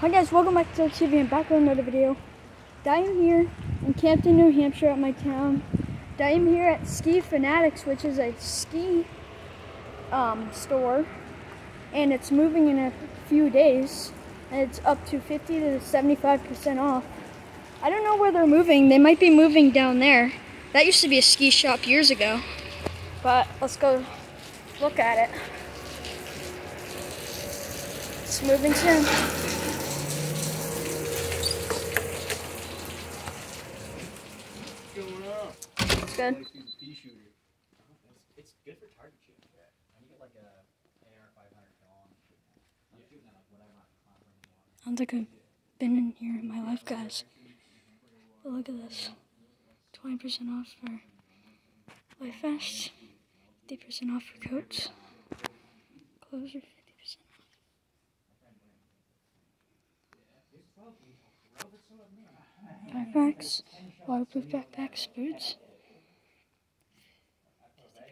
Hi guys, welcome back to TV and back with another video. I am here in Campton, New Hampshire at my town. I am here at Ski Fanatics, which is a ski um, store. And it's moving in a few days. And it's up to 50 to 75% off. I don't know where they're moving. They might be moving down there. That used to be a ski shop years ago. But let's go look at it. It's moving soon. Going? It's good. Like through the pea shooter. It's, it's good for target shooting. And you like a AR 500 film. I'm shooting at like whatever I'm I don't think I've been in here in my life, guys. But look at this. 20% off for Life Vest. 50% off for coats. Clothes are 50% off. Backpacks, waterproof backpacks, boots.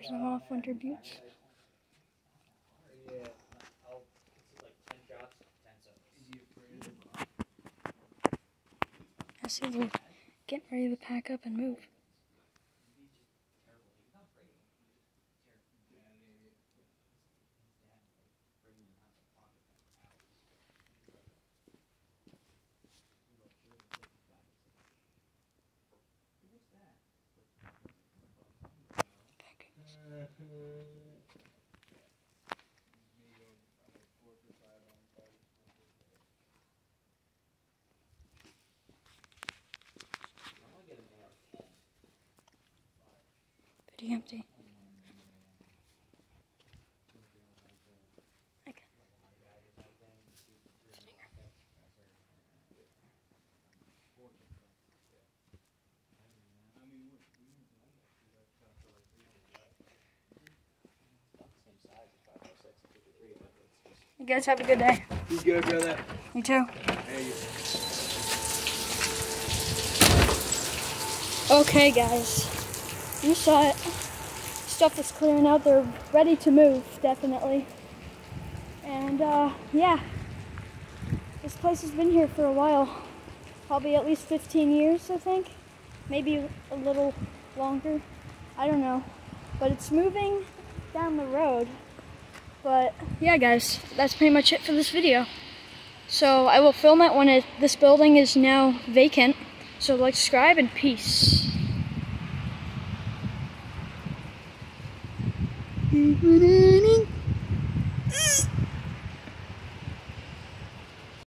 50% off winter boots. Yeah. I'll, it's like 10 shots, 10. I see they're getting ready to pack up and move. Pretty empty. Okay. You guys have a good day. You good, brother? You too. Okay, guys. You saw it. Stuff is clearing out. They're ready to move, definitely. And, uh, yeah. This place has been here for a while. Probably at least 15 years, I think. Maybe a little longer. I don't know. But it's moving down the road. But, yeah, guys. That's pretty much it for this video. So, I will film it when it, this building is now vacant. So, like, subscribe, and peace. Mm-hmm.